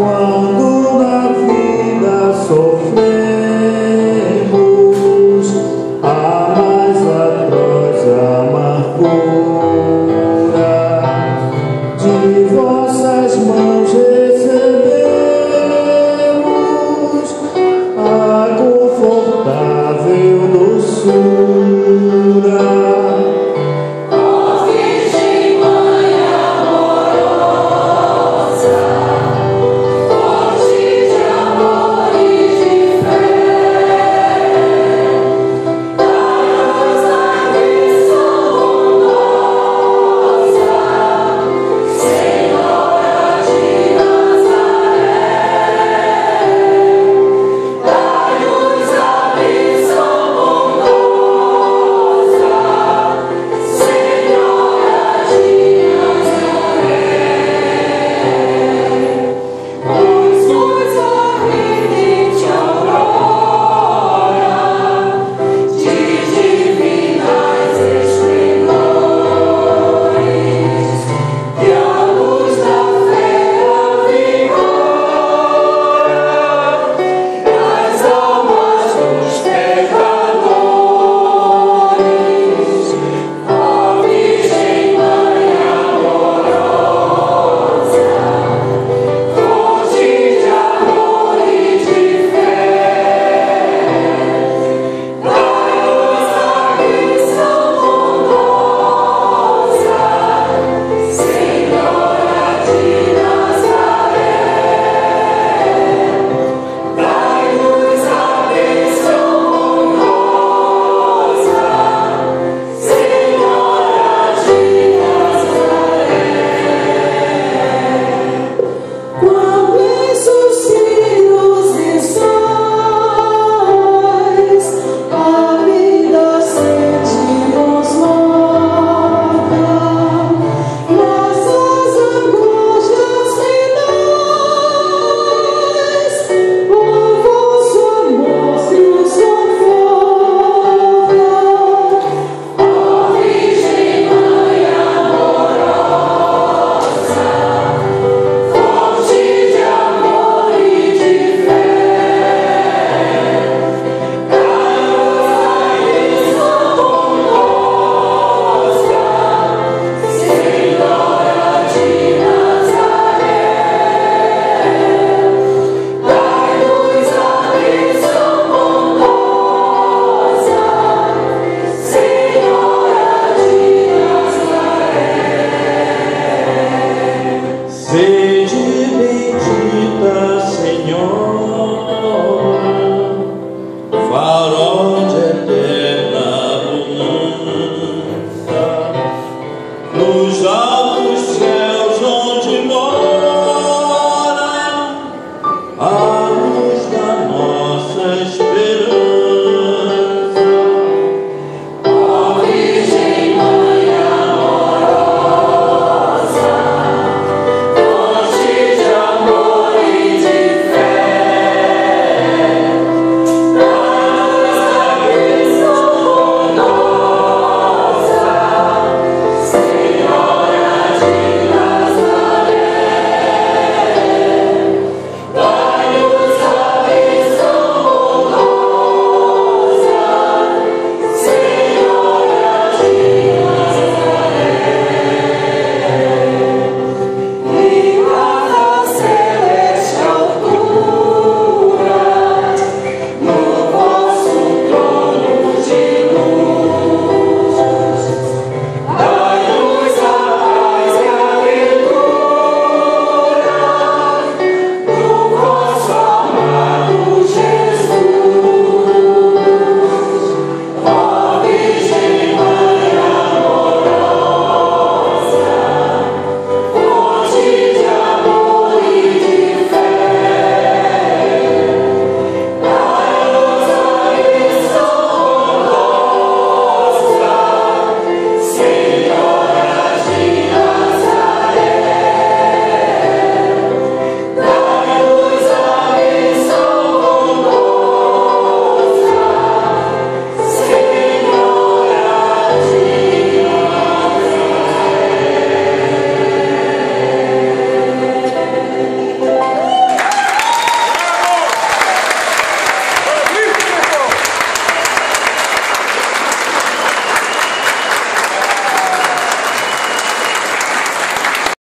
one